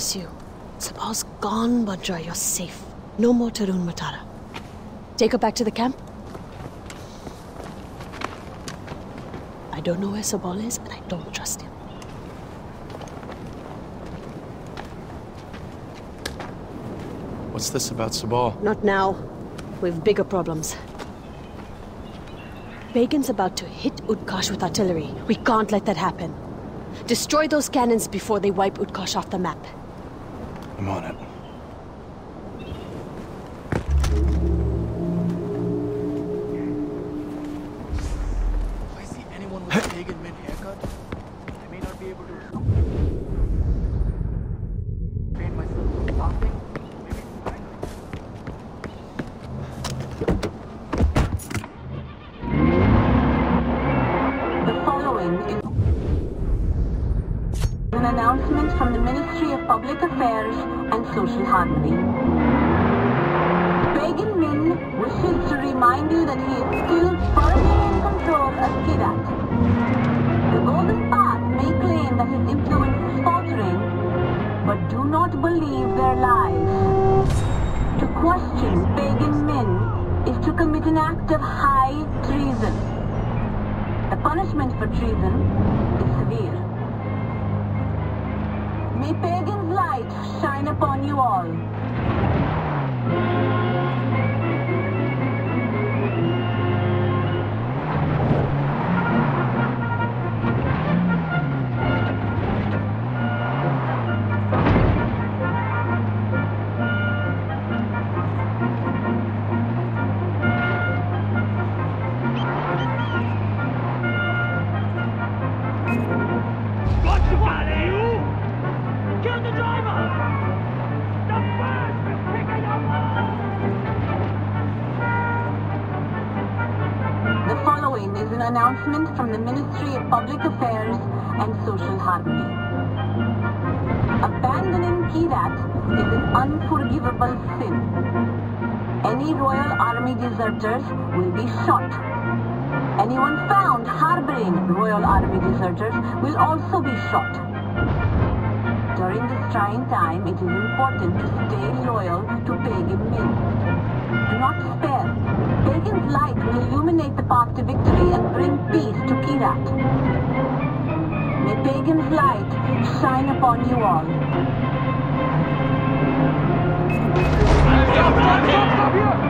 You're fine, I promise you. Sabah's gone, Bhadra. You're safe. No more Tarun Matara. Take her back to the camp. I don't know where Sabal is, and I don't trust him. What's this about Sabal? Not now. We've bigger problems. Pagan's about to hit Utkarsh with artillery. We can't let that happen. Destroy those cannons before they wipe Utkarsh off the map. I'm on it. If I see anyone with a Pagan Min haircut, I may not be able to paint myself laughing. Maybe following an announcement from the Ministry of Public Affairs and Social Harmony. Pagan Min wishes to remind you that he is still firmly in control of Kirat. The Golden Path may claim that his influence is faltering, but do not believe their lies. To question Pagan Min is to commit an act of high treason. The punishment for treason is severe. May Pagan's light shine upon you all. The following is an announcement from the Ministry of Public Affairs and Social Harmony. Abandoning Kirat is an unforgivable sin. Any Royal Army deserters will be shot. Anyone found harboring Royal Army deserters will also be shot. During this trying time, it is important to stay loyal to Pagan Min. Do not spare. Pagan's light will illuminate the path to victory and bring peace to Kirat. May Pagan's light shine upon you all. The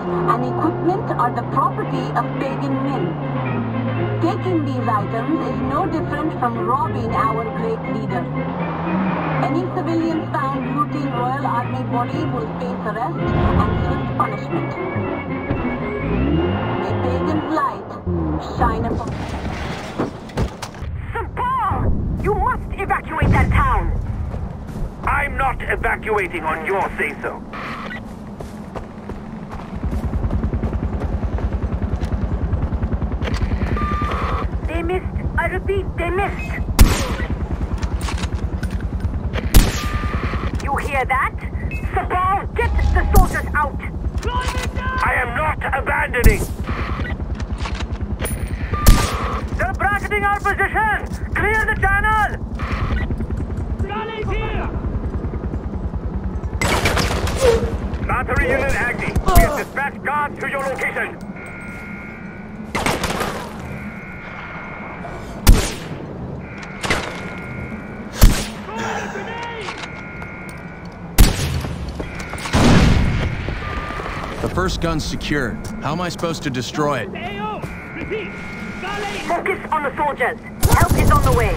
and equipment are the property of Pagan Min. Taking these items is no different from robbing our great leader. Any civilians found looting Royal Army bodies will face arrest and swift punishment. May Pagan's light shine upon... Sabal! You must evacuate that town! I'm not evacuating on your say-so. Missed. You hear that? Sabal, get the soldiers out! I am not abandoning! They're bracketing our position! Clear the channel! Battery unit Agni, we have dispatched guards to your location. First gun's secured. How am I supposed to destroy it? Focus on the soldiers. Help is on the way.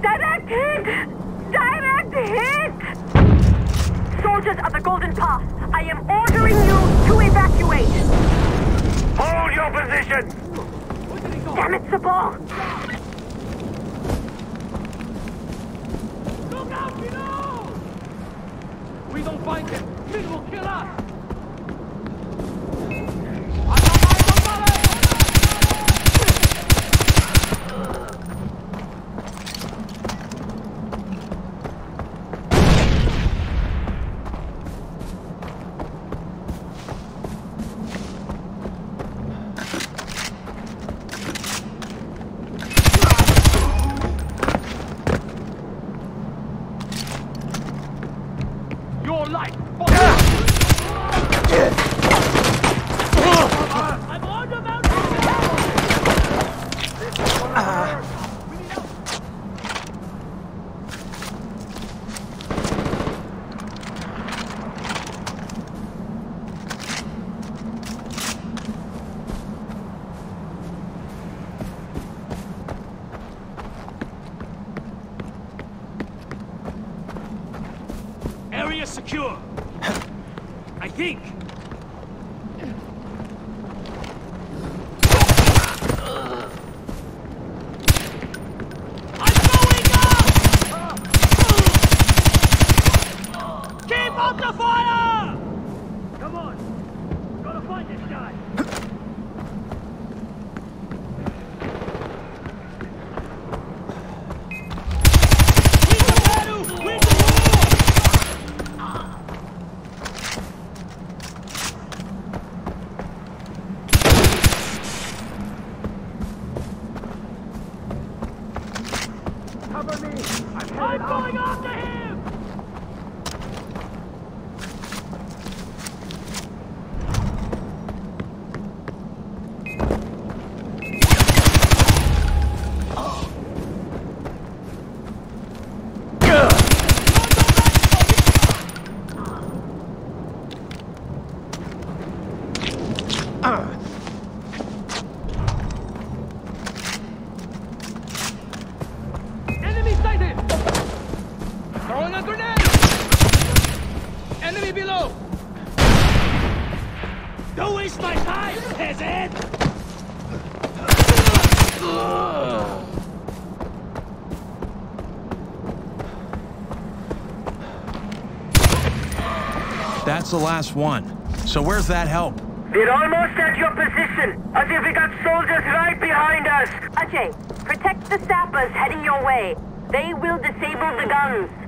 Direct hit! Direct hit! Soldiers of the Golden Path, I am ordering you to evacuate! Hold your position! Damn it, Sabal! Find him. Min will kill us. That's the last one. So where's that help? We're almost at your position, as if we got soldiers right behind us. Ajay, protect the sappers heading your way. They will disable the guns.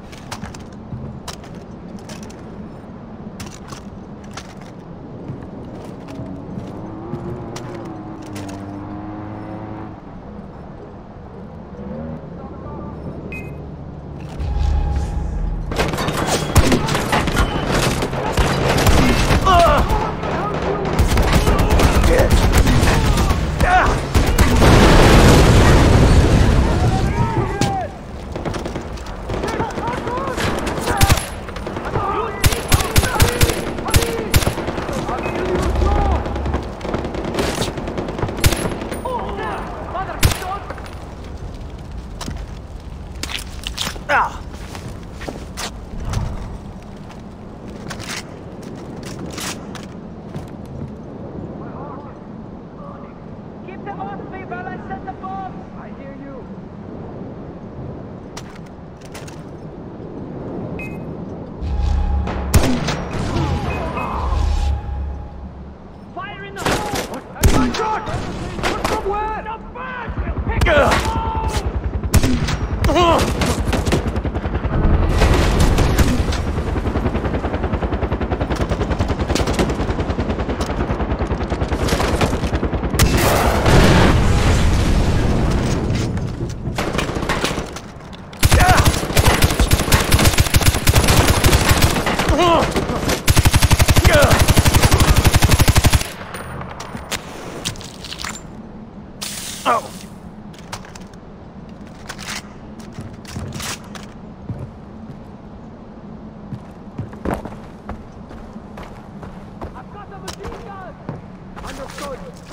Viva lá! Nossos sonhos.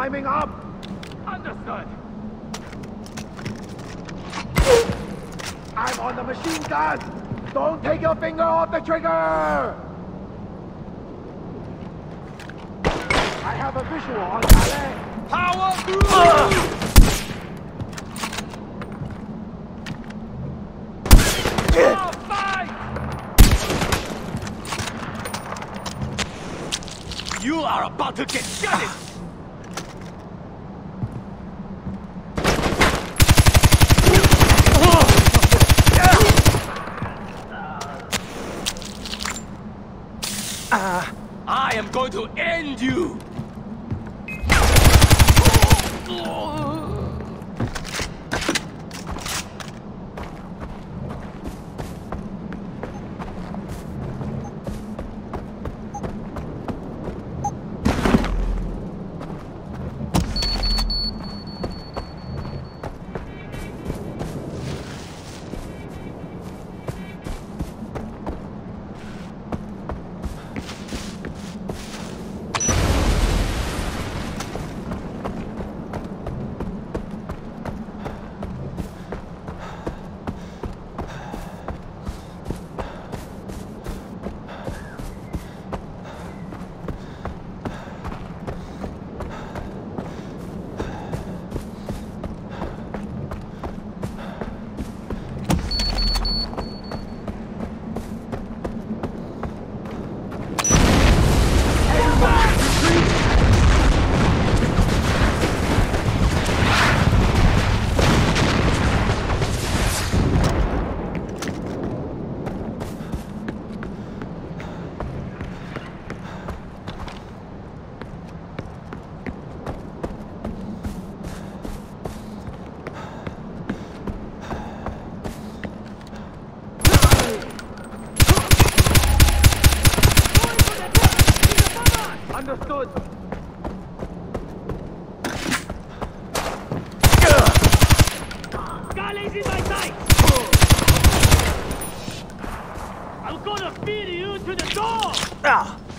Climbing up. Understood. I'm on the machine gun. Don't take your finger off the trigger. I have a visual on Calais. Power through! Fight! You are about to get gutted! I am going to end you! Understood. Galley's in my sight! I'm gonna feed you to the door!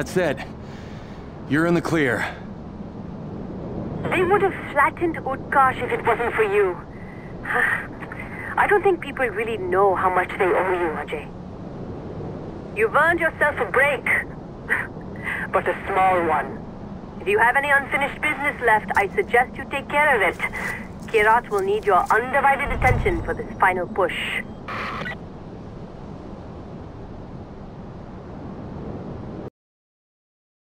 That's it. You're in the clear. They would have flattened Utkarsh if it wasn't for you. I don't think people really know how much they owe you, Ajay. You've earned yourself a break. but a small one. If you have any unfinished business left, I suggest you take care of it. Kirat will need your undivided attention for this final push.